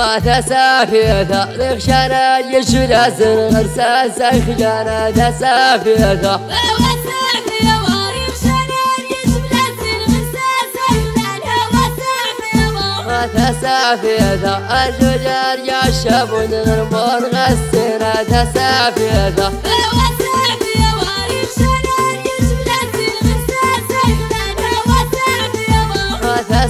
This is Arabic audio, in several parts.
وتسافيته لخشانا يشنا سن غرساسا خجانا تسافيته تسافيته الجدار يا شابون غرمون غسنا تسافيته تسافيته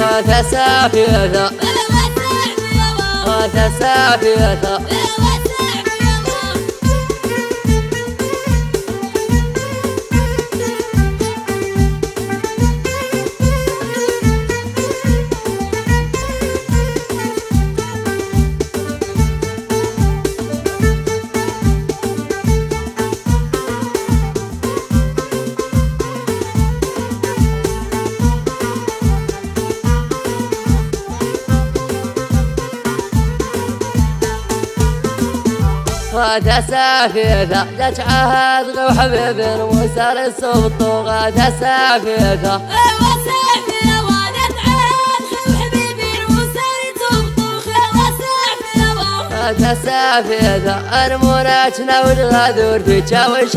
تسافيته تسافيته تسافيته تسافيته وتسافيته تجعهد غو حبيب وسال الصوت وتسافيته تسافيته المناجنا والغادور تجاوش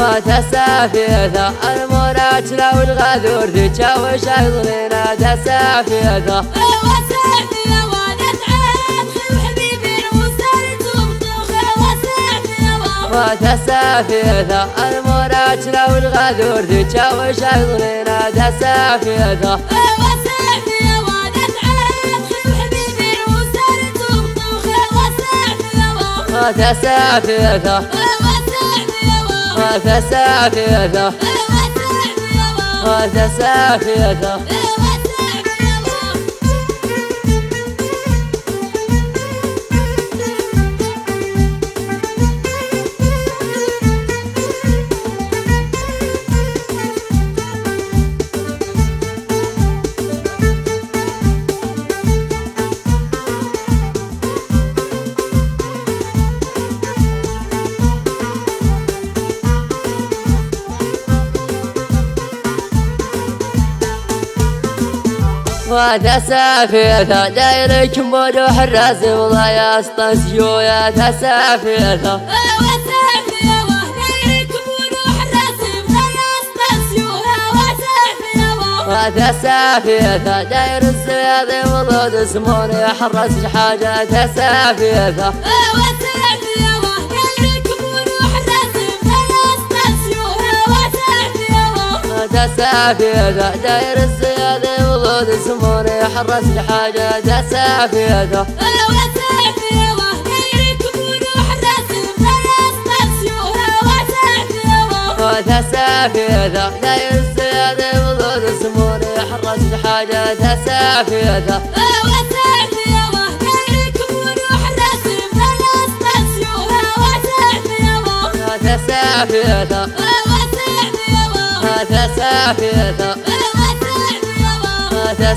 هضرينا تسافيته وتسافيته المناجنا والغادور تجاوش هضرينا تسافيته وتسافيته المناجنا والغادور تجاوش هضرينا تسافيته وتسافيته وتسافيته وتسافيته وتسافيته دايرك مودو حراس والله يا أسطنسيو يا تسافيته وتسافيته داير الزيادة وضد سموني حرس حاجة تسافيته تسافيته داير الزيادة وضد سموني حرس حاجة تسافيته وتسافيته داير الزيادة وضد سموني حرس حاجة تسافيته تسافيته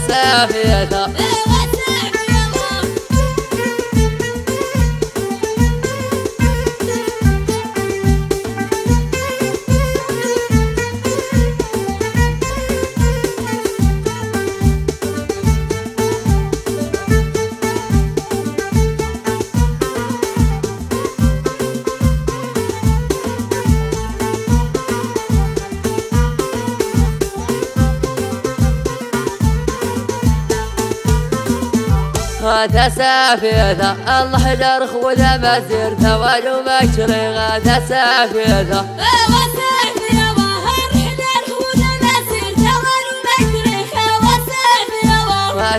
تسافيته تسافيته تسافيته الله جرخ ولا ما سيرته ولو ما شريغه تسافيته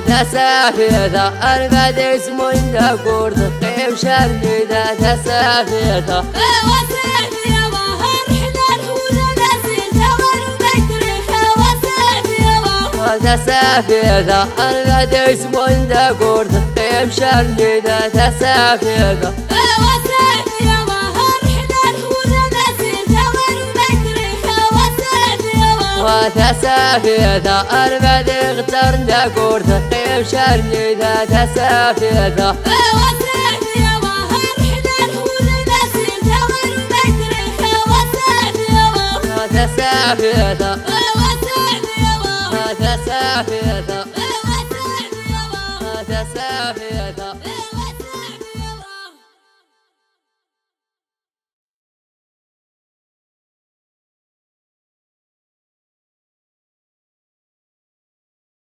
تسافيته البدي اسمه انت كورد قيم شرديده تسافيته تسافيدا أنا اسمه قرد يمشي ذا تسافيدا وتسافيدا أربد اغتر نقورد يمشي ذا تسافيدا تسافيدا تسافيدا